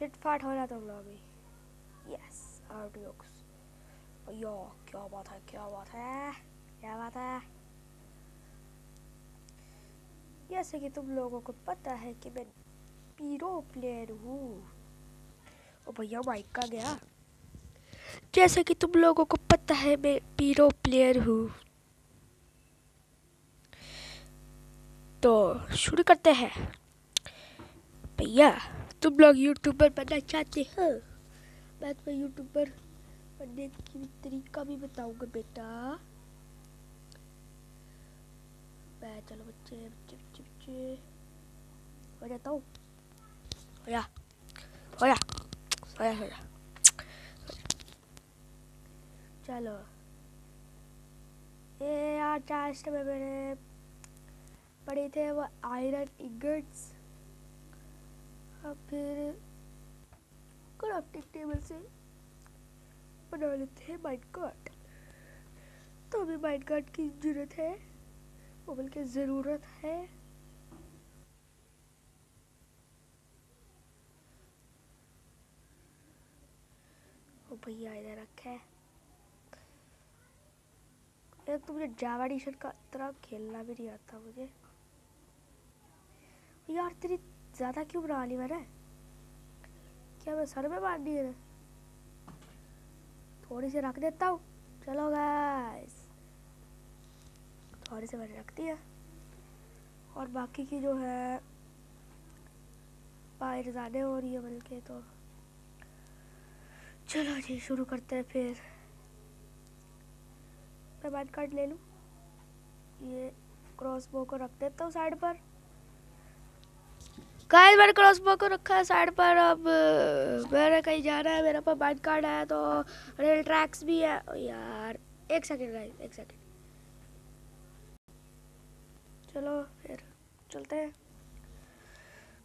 Fit फाट हो रहा तुम लोग भी यस आउट योक्स यो, क्या बात है, क्या बात है, क्या बात है। जैसे कि तुम लोगों को पता है कि मैं पीरो प्लेयर हूँ। ओ भैया माइक का गया। जैसे कि तुम लोगों को पता है मैं पीरो प्लेयर हूँ। तो शुरू करते हैं। भैया तुम लोग यूट्यूबर बनना चाहते हो? मैं तुम्हें यूट्यूबर बनने की तरीका भी बताऊँगा बेटा। मैं चलो बच्चे बच्चे बच्चे बच्चे। हो जाता हूँ? हो जा हो जा चलो। ये यार चास्ट में मैंने पड़े थे वो आयरन इगट्स अब फिर क्राफ्टिंग टेबल से बना लेते हैं माइंड कार्ड तो अभी माइंड कार्ड की ज़रूरत है वो बल्कि ज़रूरत है। भैया, इधर रखा है। एक तो मुझे जावा एडिशन का इतना खेलना भी नहीं आता मुझे। यार, तेरी ज़्यादा क्यों बना ली मैंने? क्या मैं सर में बाँध दी है? थोड़ी सी रख देता हूँ। चलो गाइस थोड़ी सी मैंने रख दिया और बाकी की जो है बाहर ज़्यादा हो रही है बल्कि तो। चलो जी, शुरू करते हैं फिर। मैं बैट कार्ड ले लूँ। ये क्रॉस बो को रख देता हूँ साइड पर। गाइस, मैंने क्रॉस बो को रखा है साइड पर, अब मेरे कहीं जाना है, मेरे पास बैट कार्ड है तो रेल ट्रैक्स भी है। यार, एक सेकंड गाइस एक सेकंड चलो, फिर चलते हैं।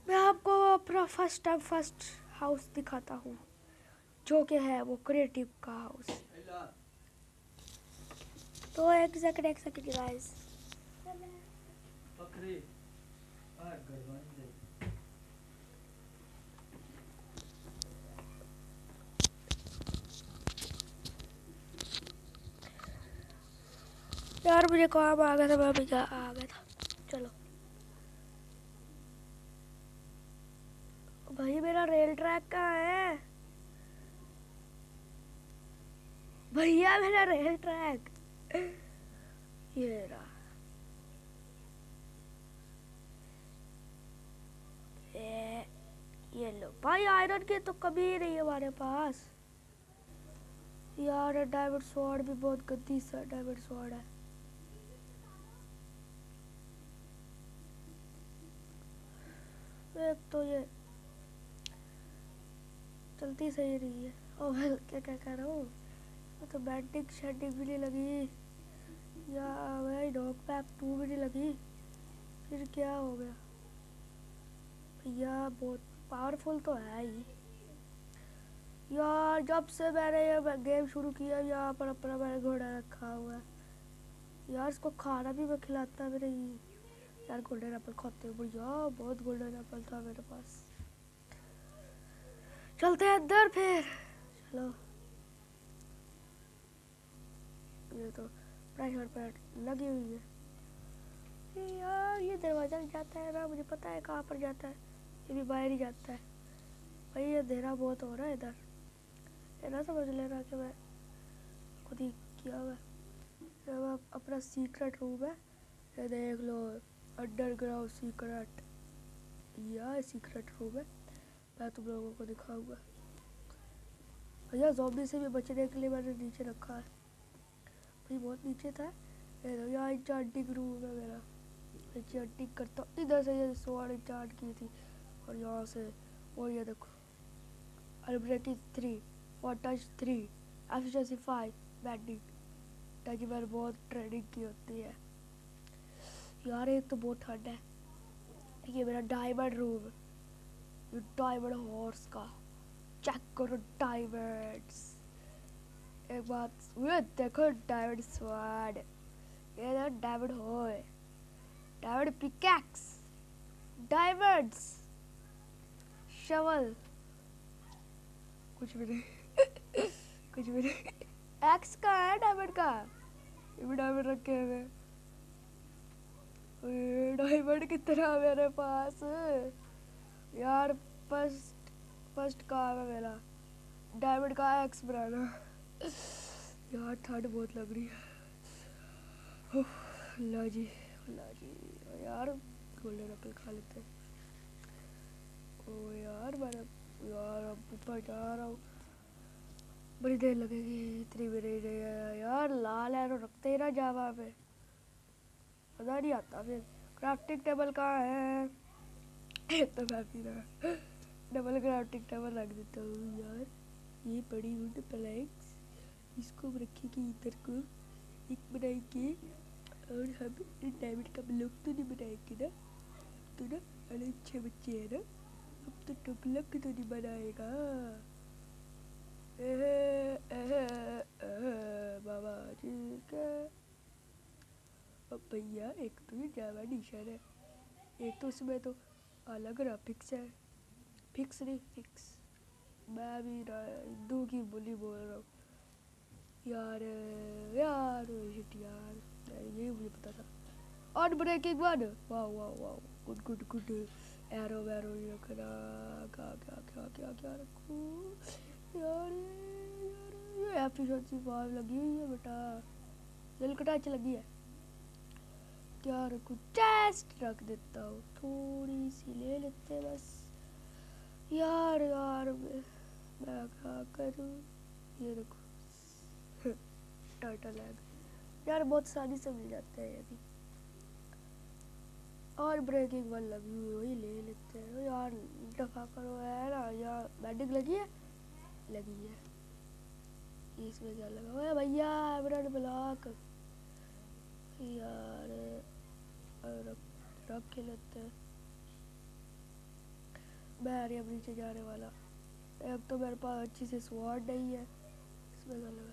मैं आपको अपना फ़र्स्ट टाइम फ़र्स्ट हाउस दिखाता हूँ, जो कि है वो क्रिएटिव का हाउस तो एक सेकंड एक सेकंड गाइस बकरी आ गरबान दे यार मुझे काम आ गया था, मैं अभी आ गया था। चलो। भाई, मेरा रेल ट्रैक कहाँ है? भैया, मेरा रेल ट्रैक। ये रहा। ये ये लो। भाई आयरन के तो कभी ही नहीं हमारे पास। यार डायमंड स्वॉर्ड भी बहुत गंदी सा डायमंड स्वॉर्ड है। एक तो ये चलती सही रही है। ओ वेल क्या क्या कह रहा हूँ? तो बैटिंग शेटिंग भी नहीं लगी। या भाई डॉग पैक टू भी नहीं लगी। फिर क्या हो गया? भैया, बहुत पावरफुल तो है ही। यार, जब से मैंने ये गेम शुरू किया, यहाँ पर अपना मैंने घोड़ा रखा हुआ है। यार, इसको खाना भी मैं खिलाता भी नहीं। यार गोल्डन एप्पल खाते हो भैया, बहुत गोल्डन एप्पल था मेरे पास। चलते हैं अंदर फिर। चलो। ये तो प्रेशर पर लगी हुई है। यार, ये दरवाज़ा जाता है ना, मुझे पता है कहाँ पर जाता है। ये भी बाहर ही जाता है। भाई, ये अंधेरा बहुत हो रहा है इधर। ये ना समझ लेना कि मैं खुद ही किया हुआ है। अपना सीक्रेट रूम है। ये देख लो। Underground secret. यह सीक्रेट रूम है। मैं तुम लोगों को दिखाऊँगा। भैया जॉम्बी से भी बचने के लिए मैंने नीचे रखा है। भाई, बहुत नीचे था। ये तो यहाँ इंचार्टिंग रूम है मेरा। इंचार्टिंग करता हूँ। इधर से ये स्वॉर्ड इंचार्ट की थी। और यहाँ से और ये देखो। अल्ब्रेटी थ्री और touch three efficiency five batting ताकि मैंने बहुत ट्रेनिंग की होती है। यार एक तो बहुत ठंड है। ये मेरा डायमंड रूम ये डायमंड हॉर्स का। चेक करो डायमंड्स एक बात, ये देखो डायमंड स्वॉर्ड ये देखो डायमंड होय डायमंड पिकैक्स डायमंड्स शवल कुछ भी नहीं। कुछ भी नहीं। एक्स का है डायमंड का। ये भी डायमंड रखे हुए डायमंड कितना मेरे पास। यार, फ़र्स्ट फ़र्स्ट काम है मेरा? डायमंड का एक्स बनाना? यार ठंड बहुत लग रही है। ला जी ला जी। यार गोल्डन एप्पल खा लेते हैं। ओ यार, मैंने, यार, अब ऊपर जा रहा हूँ। बड़ी देर लगेगी, इतनी रही है। यार, लाल एरो रखते ही ना जावा पे। मज़ा नहीं आता, फिर क्राफ्टिंग टेबल कहाँ है? तो मैं डबल क्राफ्टिंग टेबल रख देता हूँ यार। ये पड़ी वुड प्लैंक्स इसको हम रखेंगे इधर को, एक बनाएँगे। और हम डायमंड का ब्लॉक तो नहीं बनाएँगे ना? तो ना अरे अच्छे बच्चे हैं ना। अब तो टुकलक तो नहीं बनाएगा एहे, एहे, एहे, बाबा जी का अब भैया, एक तो ये जावा निशान है। एक तो उसमें तो अलग ग्राफिक्स है। फिक्स नहीं फिक्स मैं भी हिंदू की बोली बोल रहा हूँ। यार यार शिट यार। यही मुझे पता था। और ब्रेकिंग वन वाह वाह वाह गुड गुड गुड एरो वैरो ये रखना क्या क्या क्या क्या क्या रखूँ? यार ये ये एफिशिएंसी फाइव लगी हुई है बेटा। दिल कटाच लगी है। क्या रखूँ चेस्ट रख देता हूँ थोड़ी सी ले लेते बस यार यार मैं क्या करूँ ये रखो टर्टल एग यार बहुत आसानी से मिल जाते हैं ये भी और ब्रेकिंग वन लगी हुई वही ले लेते हैं यार दफ़ा करो है ना यार बैटिंग लगी है लगी है इसमें क्या लगा भैया ब्लॉक यार रख रख के लेते हैं। मैं अरे अब नीचे जाने वाला। एक तो मेरे पास अच्छी सी स्वाड नहीं है। इसमें लगा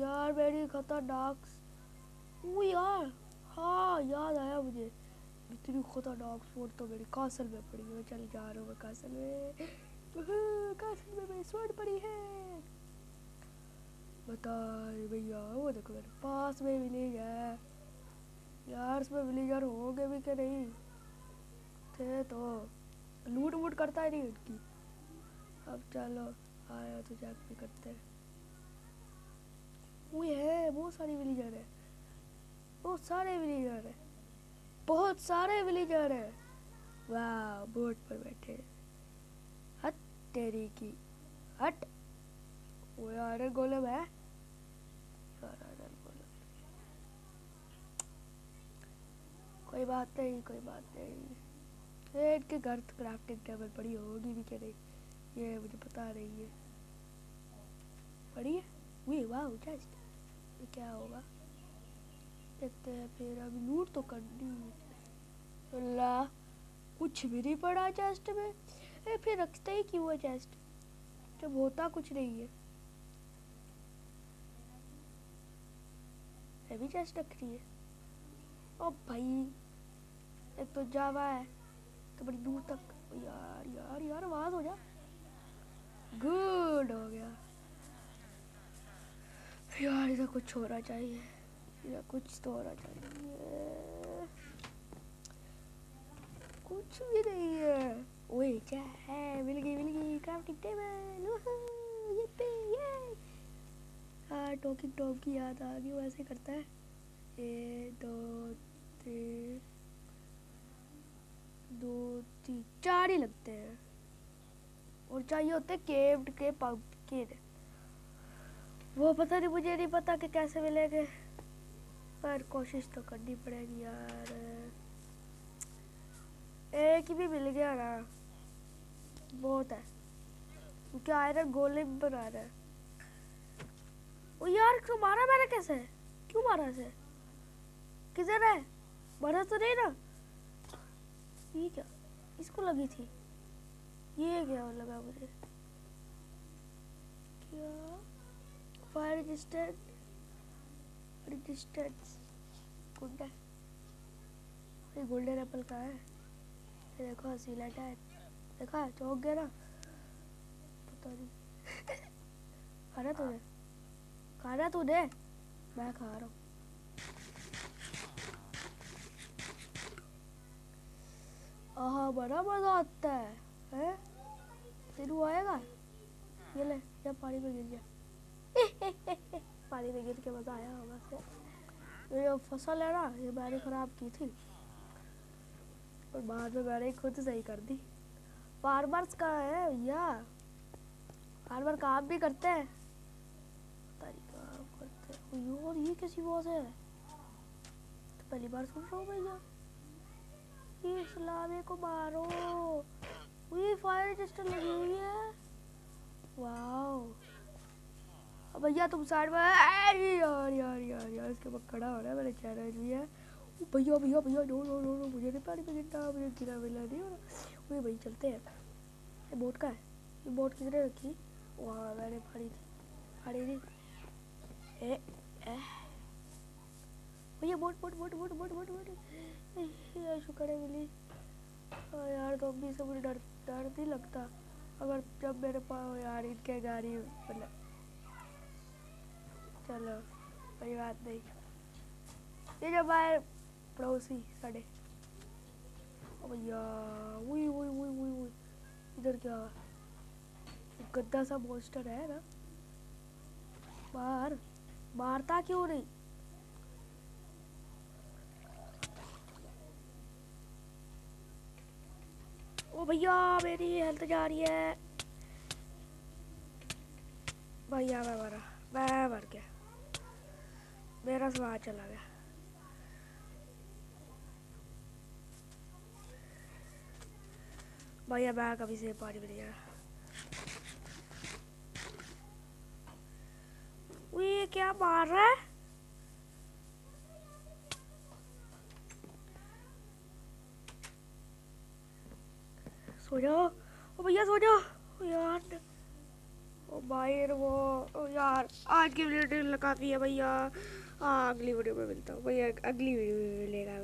यार, मेरी खतरनाक ओ यार! हाँ याद आया मुझे। इतनी खतरनाक स्वord तो मेरी कासल में पड़ी है। चल जा रहा हूँ मैं कासल में। कासल में मेरी स्वord पड़ी है। बता भैया, वो देखो मेरे पास में विलेज है। यार, इसमें विलेजर होंगे भी कि नहीं? थे तो। लूट वूट करता है नहीं उनकी अब चलो, आया तो जाके भी करते हैं। है, बहुत सारी विलेजर है। बहुत सारे विलेजर है। बहुत सारे विलेजर है। वाह, बोट पर बैठे। हट तेरी की। हट। वो यार, गोलम है यार यार गोलम कोई बात नहीं, कोई बात नहीं। ये इनके घर तो क्राफ्टिंग टेबल पड़ी होगी भी क्या नहीं ये मुझे पता नहीं है। पड़ी है? वे वाह जस्ट ये क्या होगा? देखते हैं, फिर अभी लूट तो करनी अल्लाह, कुछ भी नहीं पड़ा चेस्ट में। ए, फिर रखते ही क्यों है चेस्ट जब होता कुछ नहीं है। भी चेस्ट रख रही है। ओ भाई एक तो जावा है तो बड़ी दूर तक। यार यार यार, आवाज़ हो जा। गुड हो गया। यार इधर कुछ होना चाहिए। या कुछ तो होना चाहिए। कुछ भी नहीं है। ओए, क्या है? मिल गई मिल गई। क्राफ्टिंग टेबल ये पे, ये। हाँ टॉकिंग टॉम की याद आ गई। वो ऐसे करता है। एक, दो, तीन। दो, तीन, चार ही लगते हैं। और चाहिए होते केव्ड के पंपकिन वो पता नहीं, मुझे नहीं पता कि कैसे मिलेंगे। पर कोशिश तो करनी पड़ेगी यार। एक ही भी मिल गया ना। बहुत है। क्योंकि आयरन गोलेम बना रहा है? यार, क्यों मारा मैंने कैसे? क्यों मारा इसे? किधर है? मरा तो नहीं ना? ये क्या? इसको लगी थी। ये क्या लगा मुझे? क्या? Fire resistant resistance good. ये गोल्डन एप्पल का है। ये देखो हसीला है देखा, चौक गया ना। पता नहीं। खाना तूने? खाना तूने? मैं खा रहा हूँ। आहा, बड़ा मज़ा आता है, हैं? तेरू आएगा? ये ले जब पानी में गिर जा पानी में गिर के मज़ा आया होगा से ये फ़सल है ना, ये मैंने खराब की थी। और बाद में मैंने खुद सही कर दी। फार्मर्स कहाँ है भैया। फार्मर काम भी करते हैं। काम करते हैं। यार ये कैसी आवाज़ है? तो पहली बार सुन रहा हूँ भैया। ये सलामे को मारो। ये फायर रजिस्टर लगी हुई है। अब भैया तुम साइड में अरे यार यार यार यार, इसके बाद खड़ा हो रहा है मेरे चैनल ओ भैया भैया भैया नो नो नो नो मुझे नहीं पानी में गिरना मुझे गिरा मिला नहीं रहा वही भाई, चलते हैं। ये बोट का है? ये बोट किधर रखी? वहाँ, मैंने फाड़ी थी फाड़ी थी ए ए भैया, boat boat boat boat boat boat boat. यार, शुक्र है मिली। हाँ यार तो अभी से मुझे डर डर नहीं लगता। अगर जब मेरे पास यार इनके गाड़ी मतलब। चलो, कोई बात नहीं। ये जो बाहर पड़ोसी साढ़े भैया वही वही वही वही वही इधर क्या? गद्दा सा पोस्टर है ना? बाहर मारता क्यों नहीं? भैया, मेरी हेल्थ जा रही है। भैया, मैं मरा, मैं मर गया। मेरा स्वाद चला गया। भैया, मैं कभी से पानी में नहीं ये क्या मार रहा है? जाओ ओ भैया, सो जाओ। यार। ओ भाई वो, ओ यार, आज की वीडियो काफ़ी है भैया। हाँ अगली वीडियो में मिलता हूँ। भैया, अगली वीडियो में मिलेगा।